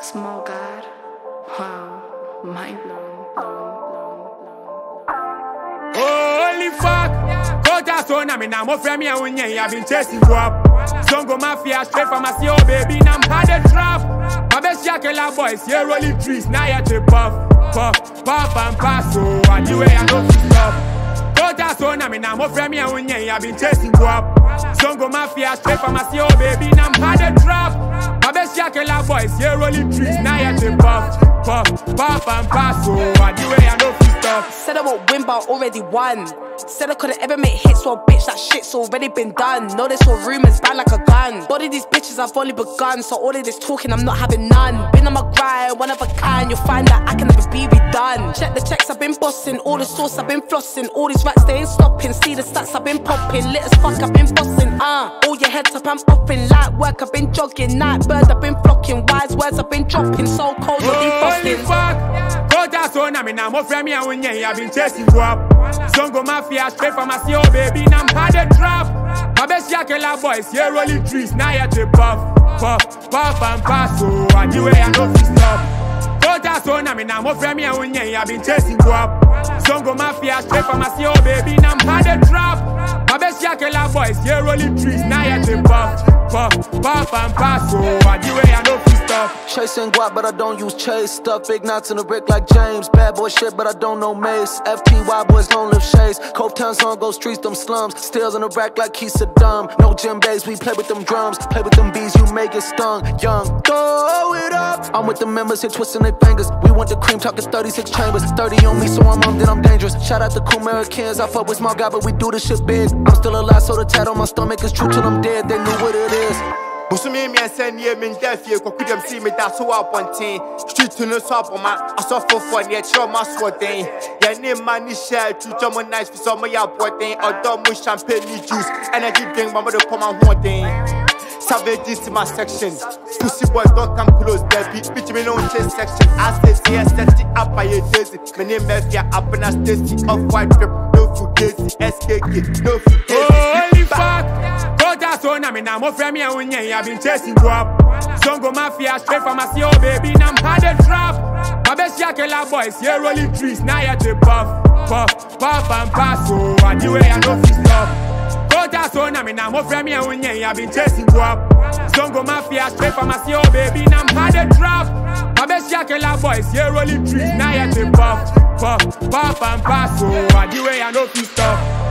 Smallgod. Wow. Mind blown. Holy fuck! Kota so na me na mo frame ya unye I been chasing you up. Songo mafia straight from my oh baby na I'm had a trap. My best yakela boys here rolling trees now ya to puff puff puff and pass so anyway I know to stop. Kota so na me na mo frame ya unye I've been chasing you up. Songo mafia straight from my oh baby na I'm had a trap. Yakela boys here rolling trees now ya to puff puff puff and pass so anyway I know Said I won't win, but I already won. Said I couldn't ever make hits, so bitch, that shit's already been done. Know this all rumors, bad like a gun. Body these bitches, I've only begun. So all of this talking, I'm not having none. Been on my grind, one of a kind. You'll find that I can never be redone. Check the checks, I've been bossing. All the sauce, I've been flossing. All these rats, they ain't stopping. See the stats, I've been popping. Lit as fuck, I've been bossing. Uh, all your heads up, I'm upping. Light work, I've been jogging. Night birds, I've been flocking. Wise words, I've been dropping. So cold, you're defrosting. So na me na mo frame ya unye I been chasing you up. Songo mafia straight from my oh baby na I'm had a trap. My best yakela boys here rolling trees now ya to puff puff puff and pass so anyway I know fi stop. Kota so na me na mo frame ya unye I been chasing you up. Songo mafia straight from my oh baby na I'm had a trap. My best yakela boys here rolling trees now to puff puff puff and pass oh, so anyway I know fi stop. Chasing guap, but I don't use chase. Stuff big knots in the brick like James. Bad boy shit, but I don't know Mace. FTY boys don't live shades. Cope town song go streets, them slums. Steals in the rack like he's Saddam. No gym bass, we play with them drums. Play with them bees, you may get stung. Young, throw it up. I'm with the members here twisting their fingers. We want the cream, talking 36 chambers. 30 on me, so I'm armed and I'm dangerous. Shout out to cool Americans. I fuck with small guy, but we do this shit big. I'm still alive, so the tat on my stomach is true till I'm dead. They knew what it is. Busumi mmiɛnsa nie me nda fie kɔku dɛm si meda so wɔ abɔnten street no so abɔma asɔfofoɔ ne ɛkyerɛ ɔma soɔden yɛne mma ne hyɛ atwitwa mo nice fi sɛ ɔmoyɛ aboɔden ɔdɔ mo champagne ne juice energy drink ma mode kɔma hoɔden Savages in my section. Pussy boy, don't come close, Debbie. Bitch, me no chase section. I stay here, setting up by your daisy. My name is here, up and I Stacy. Off white no fugazi. SKK, no fugazi. Holy fuck! Kota so na me na mo frame ya unye I been chasing you up. Songo mafia straight from my oh baby na I'm had a trap. My best yakela boys here rolling trees now ya to puff puff puff and pass so anyway I know fi stop. Kota so na me na mo frame ya unye I been chasing you up. Songo mafia straight from my oh baby na I'm had a trap. My best yakela boys here rolling trees now ya to puff puff puff and pass so anyway I know fi stop.